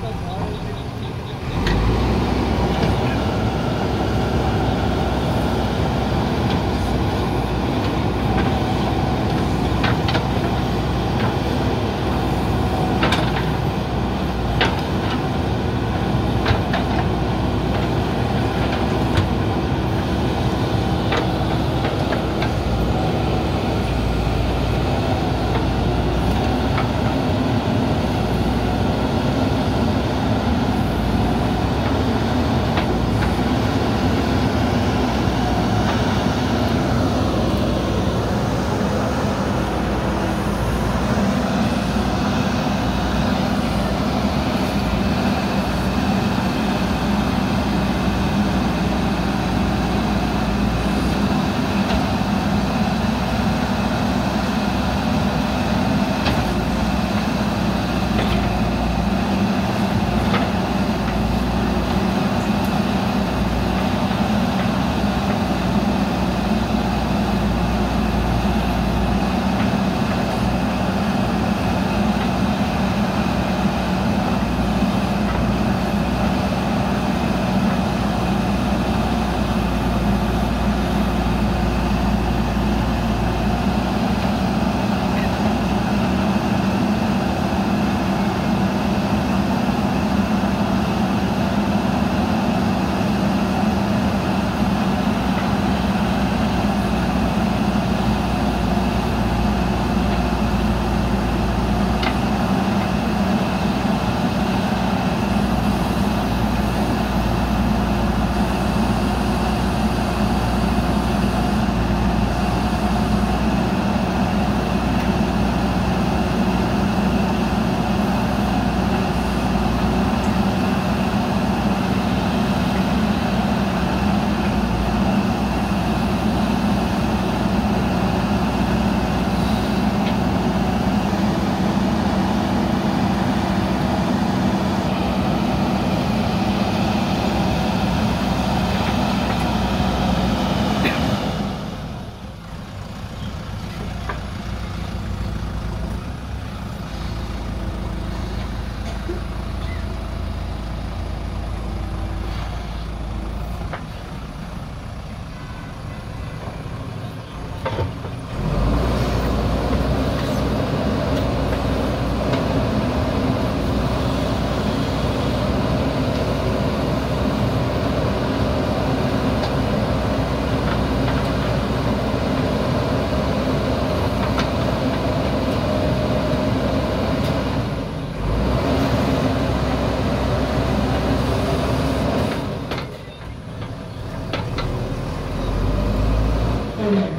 到桥。Amen.